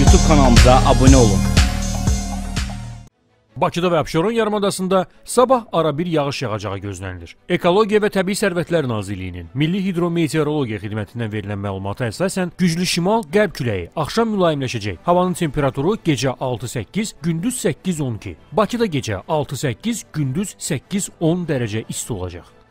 YouTube kanalımıza abunə olun. Bakıda və Abşeron yarımadasında sabah ara bir yağış yağacağı gözlənilir. Ekologiya və Təbii Sərvətlər Nazirliyinin Milli Hidrometeorologiya xidmətindən verilən məlumata əsasən güclü şimal-qərb küləyi axşam mülayimləşəcək. Havanın temperaturu gecə 6-8, gündüz 8-12. Bakıda gecə 6-8, gündüz 8-10 dərəcə isti olacaq.